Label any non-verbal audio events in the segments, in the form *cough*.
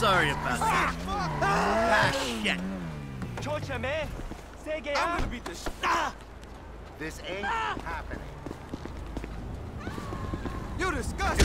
sorry about that. Ah, shit. Torture, man. I'm gonna beat this. Ah! This ain't ah! happening. You disgust.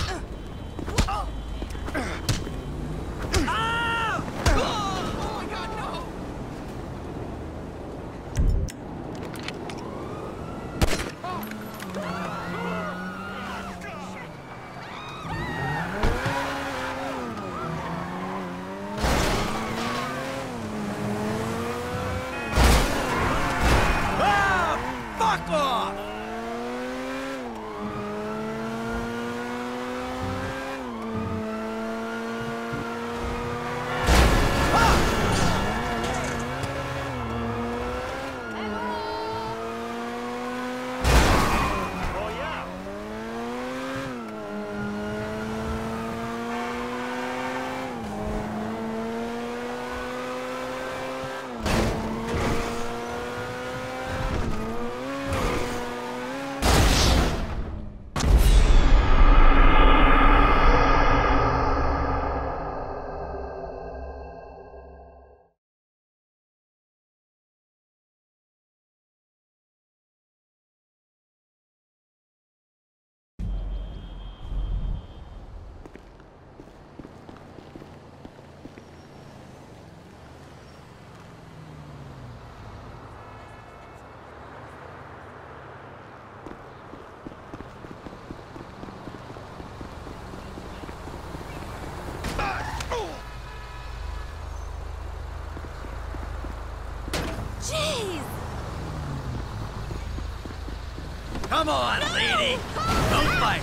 Come on, lady! Don't fight!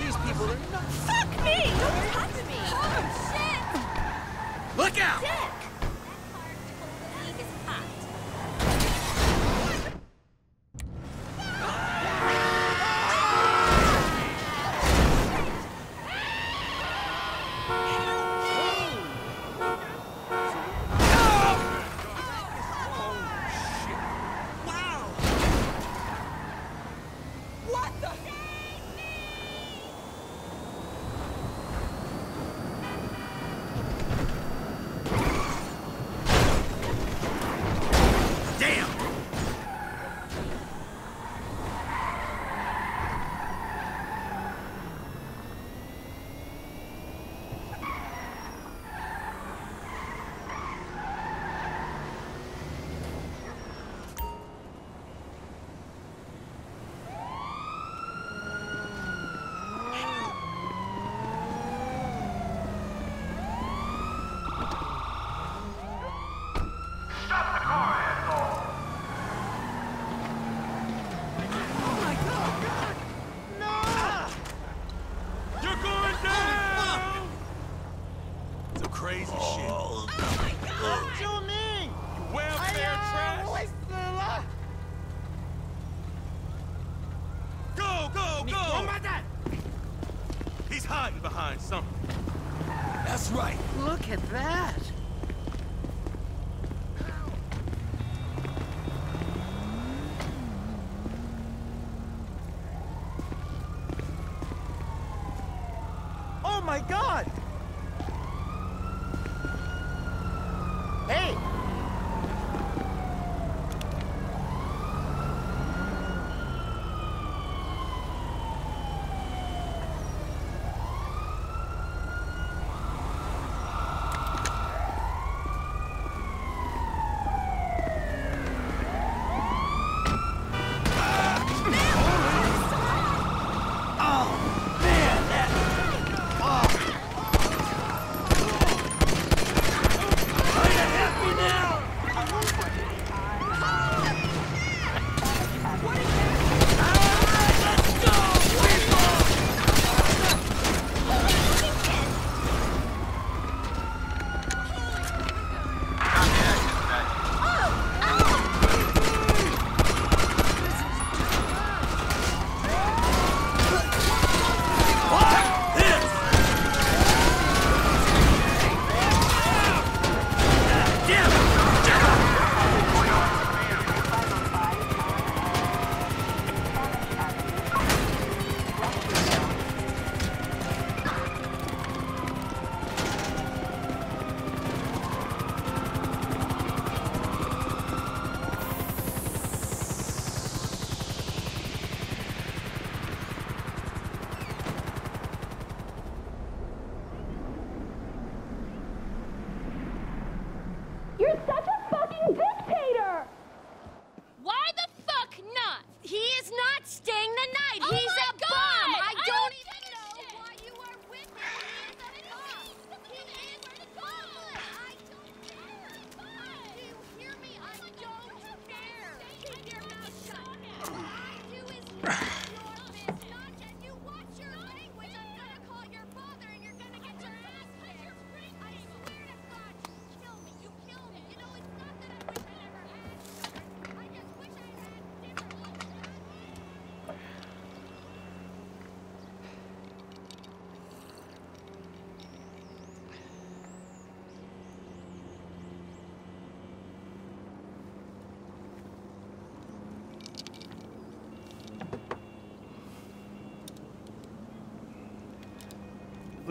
These people are nuts. Fuck me! Don't touch me! Oh, shit! Look out! Dick! What the? Damn! You're going down! Some crazy shit. Oh, What you mean? You welfare trash. Go, go, go! He's hiding behind something. That's right. Look at that!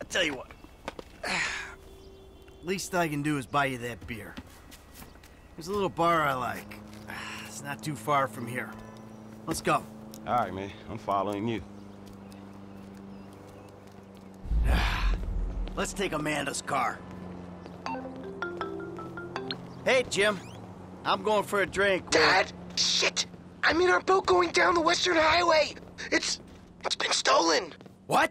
I tell you what. Least I can do is buy you that beer. There's a little bar I like. It's not too far from here. Let's go. All right, man. I'm following you. *sighs* Let's take Amanda's car. Hey, Jim. I'm going for a drink. with- Dad? Shit! I'm in our boat going down the Western Highway. It's it's been stolen. What?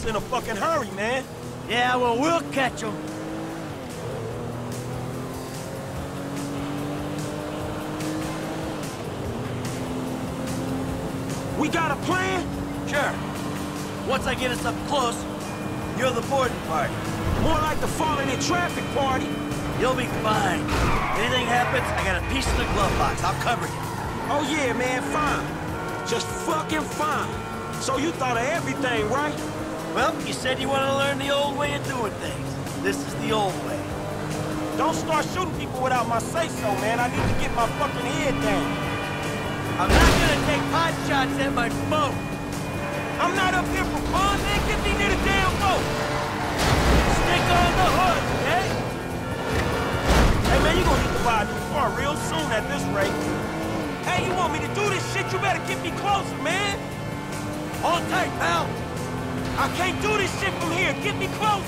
in a fucking hurry, man. Yeah, well, we'll catch him. We got a plan? Sure. Once I get us up close, you're the boarding party. More like the falling in traffic party. You'll be fine. Anything happens, I got a piece of the glove box. I'll cover you. Oh yeah, man, fine. Just fucking fine. So you thought of everything, right? Well, you said you want to learn the old way of doing things. This is the old way. Don't start shooting people without my say-so, man. I need to get my fucking head down. I'm not gonna take pot shots at my boat. I'm not up here for fun, man. Get me near the damn boat. Stick on the hood, okay? Hey, man, you gonna need to buy a new car real soon at this rate. Hey, you want me to do this shit, you better get me closer, man. Hold tight, pal. I can't do this shit from here. Get me close.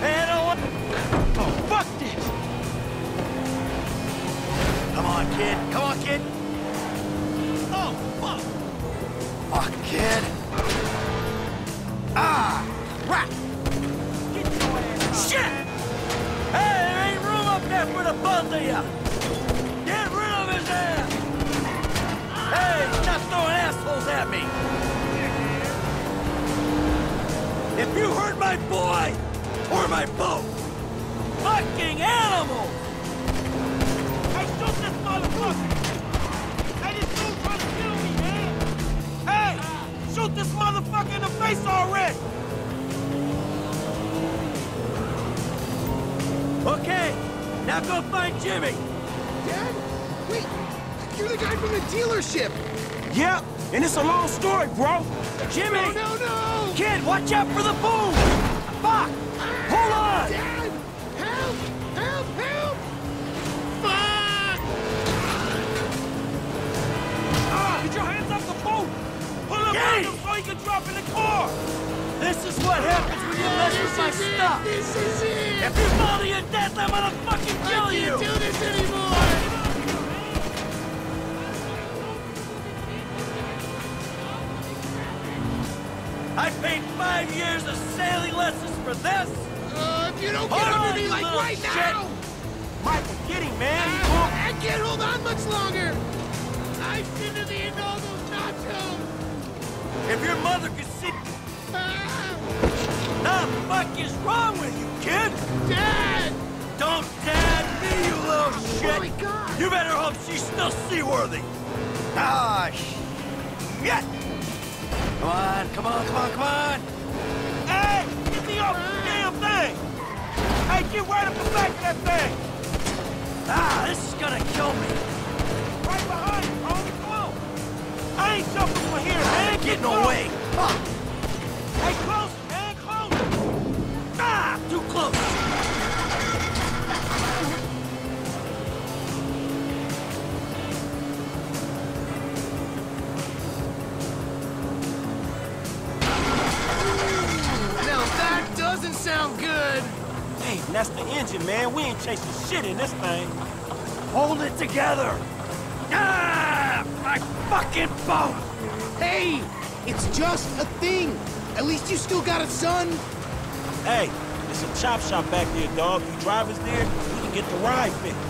Man, I want... Oh, fuck this. Come on, kid. Come on, kid. Oh, fuck. Fuck, kid. Ah! Rat! Get your ass. Shit! Hey, there ain't room up there for the both of you. If you hurt my boy or my boat, fucking animal! Hey, shoot this motherfucker! Hey, this dude trying to kill me, man! Hey, shoot this motherfucker in the face already! Okay, now go find Jimmy. Dad? Wait, you're the guy from the dealership. Yep, and it's a long story, bro. Jimmy! No, no, no! Kid, watch out for the boom! Fuck! Hold on! Dad! Help! Help! Help! Fuck! Ah, get your hands off the boat! Pull up him so he can drop in the car! This is what happens when you mess with my stuff! This is it! If you fall to your death, I'm gonna fucking kill I you! can't do this anymore! I paid five years of sailing lessons for this! Uh, if you don't Hold get on, under me like right shit. now! Michael, get him, man! Ah, I can't hold on much longer! I've been to the end of all those nachos! If your mother could see... Ah, The fuck is wrong with you, kid? Dad! Don't dad me, you little shit! Oh my God! You better hope she's still seaworthy! Ah, shit! Come on, come on, come on, come on! Hey! Get me off the damn thing! Hey, get right up the back of that thing! Ah, this is gonna kill me! Right behind you, homie, come on! I ain't jumping from here, man! Get Get no close. way! Fuck! Hey, closer, doesn't sound good! Hey, that's the engine, man. We ain't chasing shit in this thing. Hold it together! Ah! My fucking boat! Hey! It's just a thing! At least you still got a son! Hey, there's a chop shop back there, dog. You drivers there, we can get the ride fixed.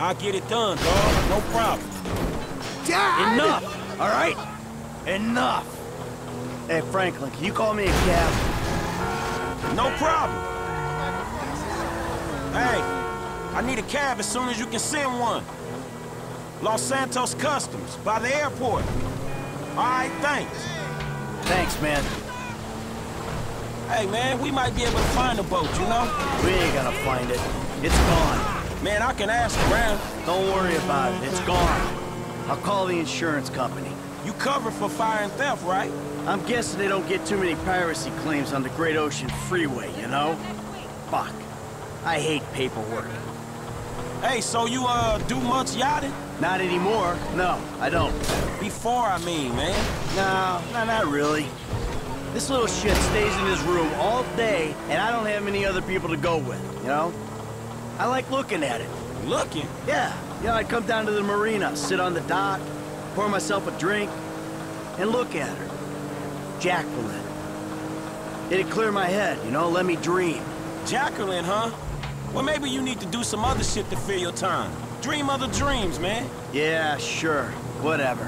I'll get it done, dog. No problem. Dad! Enough, all right? Enough! Hey, Franklin, can you call me a cab? No problem. Hey, I need a cab as soon as you can send one. Los Santos Customs, by the airport. All right, thanks. Thanks, man. Hey, man, we might be able to find a boat, you know? We ain't gonna find it. It's gone. Man, I can ask around. Don't worry about it. It's gone. I'll call the insurance company. You cover for fire and theft, right? I'm guessing they don't get too many piracy claims on the Great Ocean Freeway, you know? Fuck. I hate paperwork. Hey, so you, uh, do much yachting? Not anymore. No, I don't. Before, I mean, man. No, no, not really. This little shit stays in his room all day, and I don't have many other people to go with, you know? I like looking at it. Looking? Yeah, yeah, I'd come down to the marina, sit on the dock, pour myself a drink, and look at her. Jacqueline. It'd clear my head, you know, let me dream. Jacqueline, huh? Well, maybe you need to do some other shit to fill your time. Dream other dreams, man. Yeah, sure, whatever.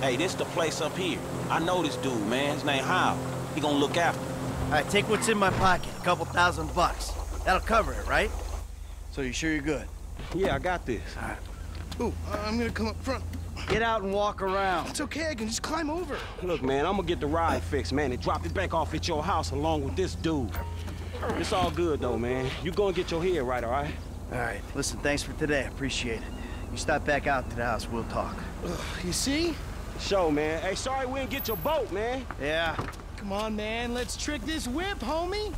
Hey, this the place up here. I know this dude, man. His name Hal. He gonna look after. me. All right, take what's in my pocket, a couple thousand bucks. That'll cover it, right? So you sure you're good? Yeah, I got this. Ooh, uh, I'm gonna come up front. Get out and walk around. It's okay, I can just climb over. Look, man, I'm gonna get the ride fixed, man, and drop it back off at your house along with this dude. It's all good, though, man. You go and get your head right, all right? All right, listen, thanks for today. I appreciate it. You stop back out to the house, we'll talk. You see? Show, man. Hey, sorry we didn't get your boat, man. Yeah, Come on, man, let's trick this whip, homie.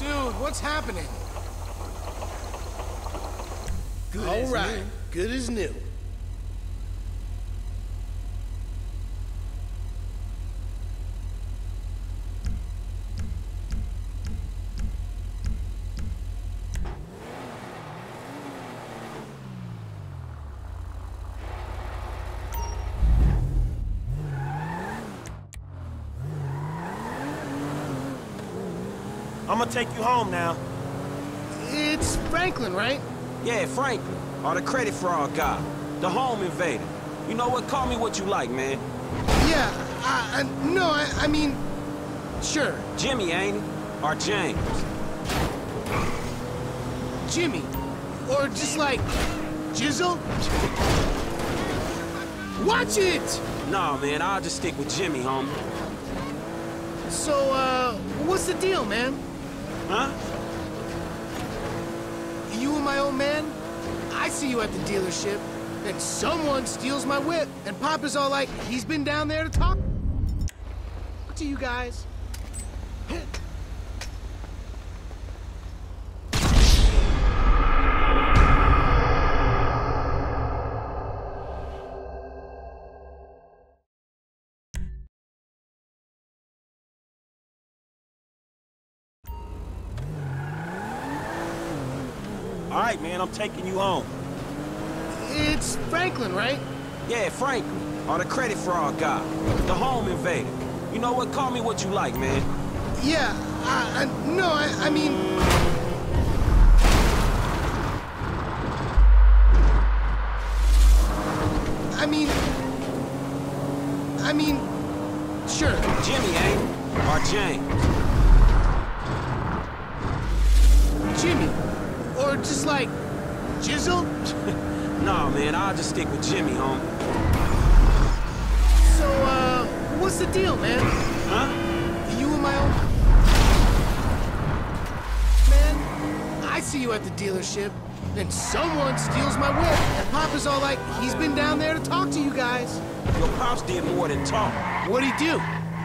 Dude, what's happening? Good All right, good as new. I'm gonna take you home now. It's Franklin, right? Yeah, Franklin. Or the credit fraud guy. The home invader. You know what? Call me what you like, man. Yeah, I, I no, I, I mean, sure, Jimmy, ain't it? Or James. Jimmy, or just like Jizzle. Watch it. Nah, man, I'll just stick with Jimmy, homie. So, uh, what's the deal, man? Huh? You and my old man? See you at the dealership, and someone steals my whip, and Papa's all like, he's been down there to talk to you guys. All right, man, I'm taking you home. It's Franklin, right? Yeah, Franklin. Or the credit fraud guy. The home invader. You know what? Call me what you like, man. Yeah, I, I no, I, I mean, I mean, I mean, sure. Jimmy, ain't it? Or James. Jimmy, or just like Jizzle. *laughs* Nah, man, I'll just stick with Jimmy, homie. So, uh, what's the deal, man? Huh? You and my own man. I see you at the dealership. Then someone steals my whip, and Papa's all like, he's been down there to talk to you guys. Your pops did more than talk. What'd he do?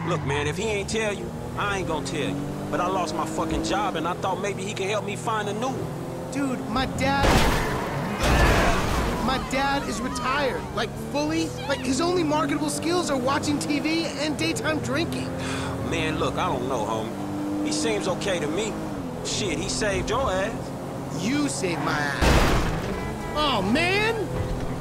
Look, man, if he ain't tell you, I ain't gonna tell you. But I lost my fucking job, and I thought maybe he could help me find a new one. Dude, my dad. My dad is retired. Like, fully. Like, his only marketable skills are watching TV and daytime drinking. Man, look, I don't know, homie. He seems okay to me. Shit, he saved your ass. You saved my ass. Oh, man!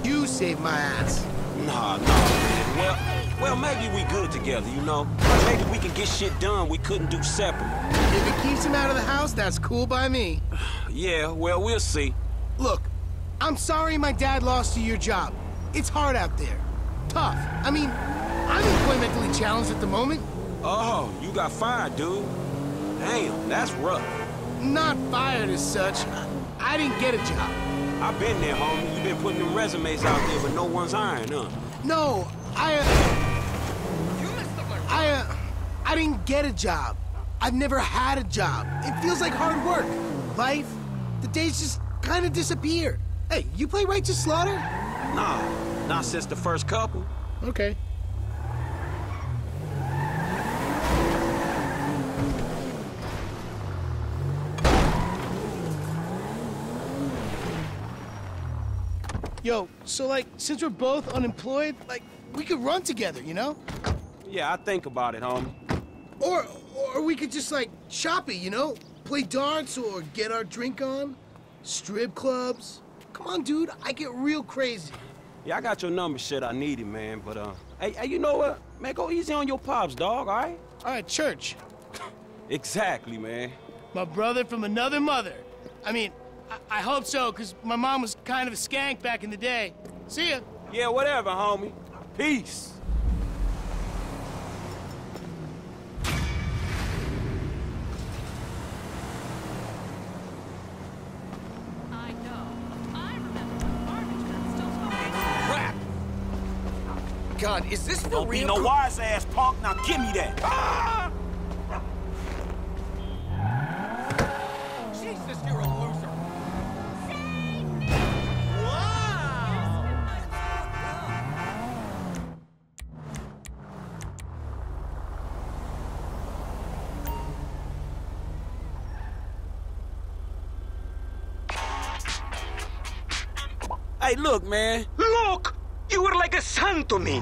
You saved my ass. Nah, nah, man. Well, well, maybe we good together, you know? Maybe we can get shit done we couldn't do separate. If it keeps him out of the house, that's cool by me. *sighs* Yeah, well, we'll see. Look, I'm sorry my dad lost you your job. It's hard out there. Tough. I mean, I'm employmentally challenged at the moment. Oh, you got fired, dude. Damn, that's rough. Not fired as such. I didn't get a job. I've been there, homie. You've been putting them resumes out there, but no one's hiring, huh? No, I, uh... I, uh... I didn't get a job. I've never had a job. It feels like hard work. Life, the days just kind of disappeared. Hey, you play Righteous Slaughter? Nah, not since the first couple. Okay. Yo, so like, since we're both unemployed, like, we could run together, you know? Yeah, I think about it, homie. Or, or we could just like shop it, you know? Play darts or get our drink on. Strip clubs. Come on, dude, I get real crazy. Yeah, I got your number, shit. I need it, man. But uh, hey, hey, you know what? Man, go easy on your pops, dog. All right? All right, church. *laughs* Exactly, man. My brother from another mother. I mean, I, I hope so, because my mom was kind of a skank back in the day. See ya. Yeah, whatever, homie. Peace. I know. I remember when garbage men still smoking. Crap! God, is this for Don't real? be no wise ass punk. Now give me that. Ah! Jesus, you're a loser. Save me. Hey, look, man. Look! You were like a son to me.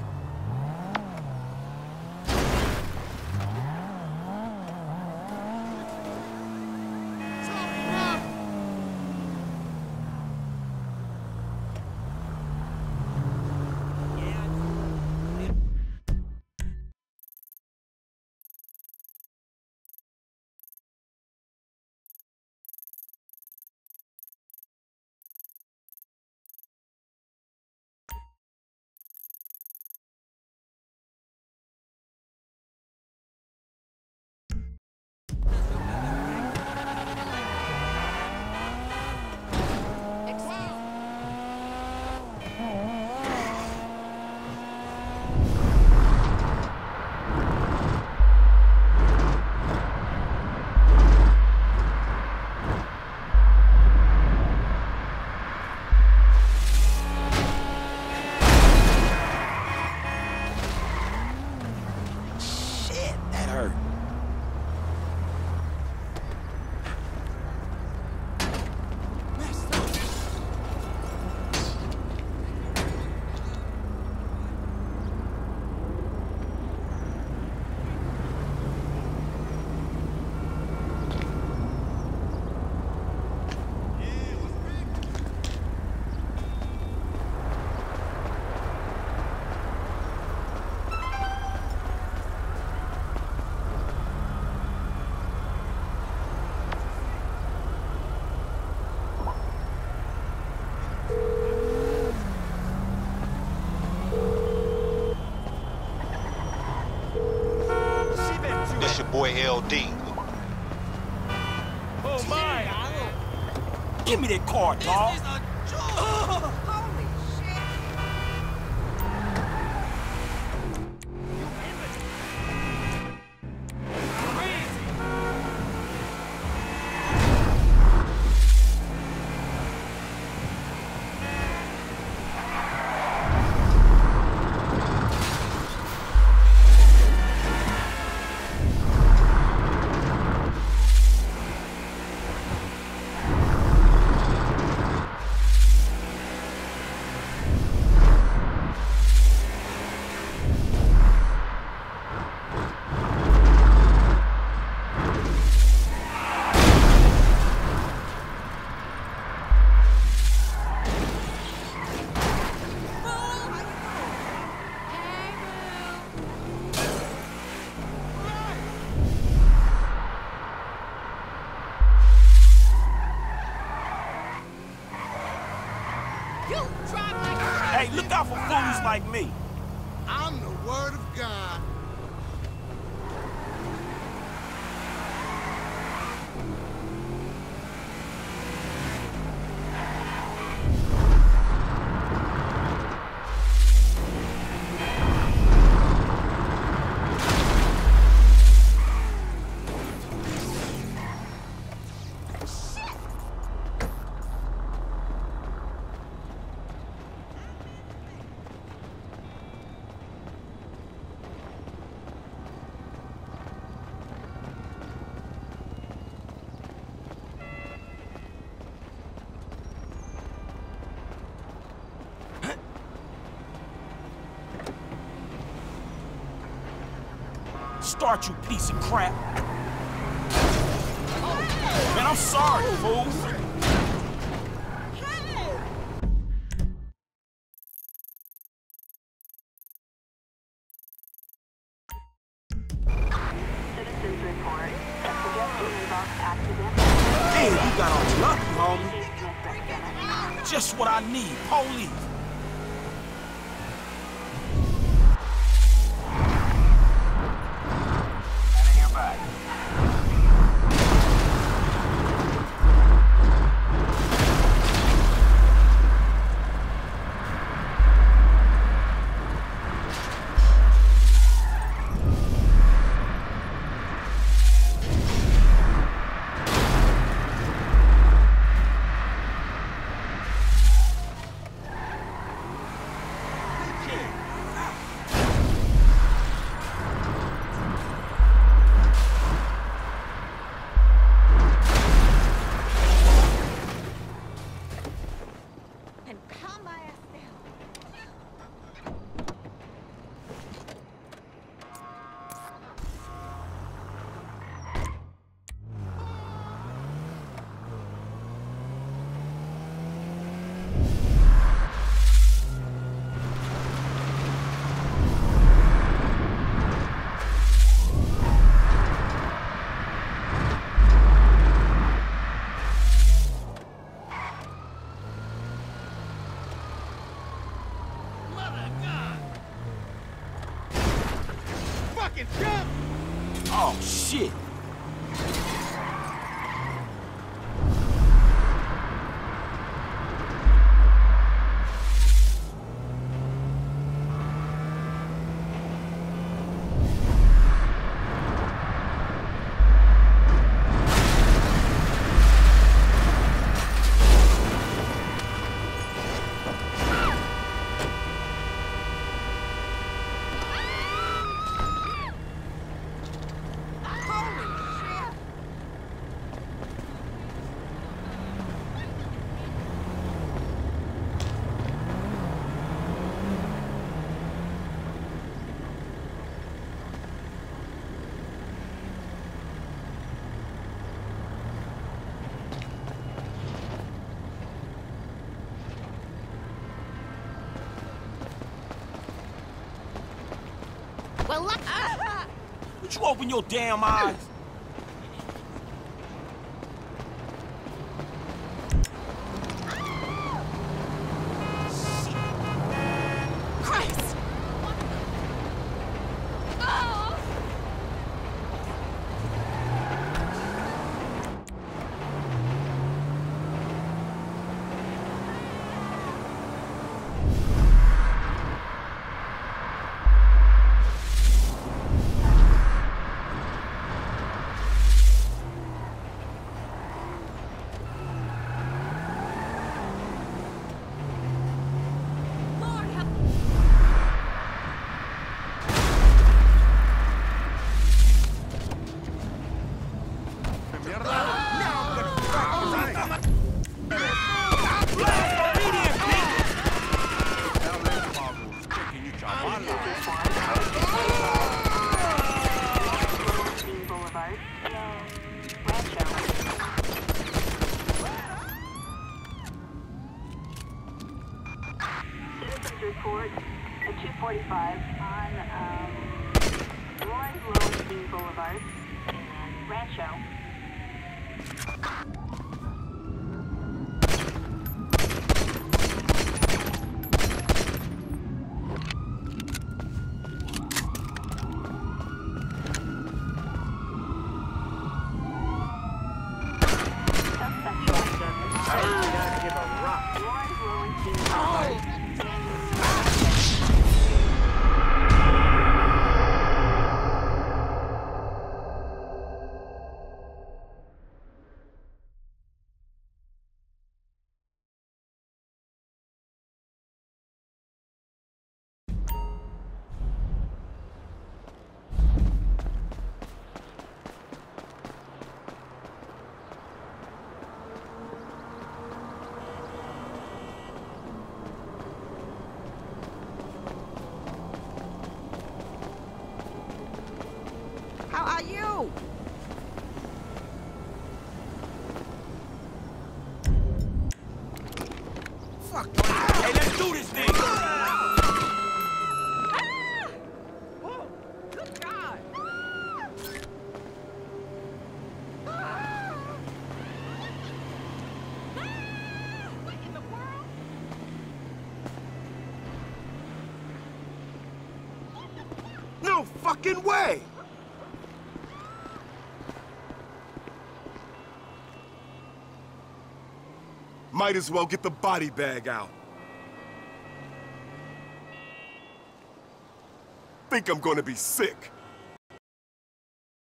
Give me that car, dog. like me. start, you piece of crap. Man, I'm sorry, fool. вещей. Would you open your damn eyes? Way! Might as well get the body bag out. Think I'm gonna be sick.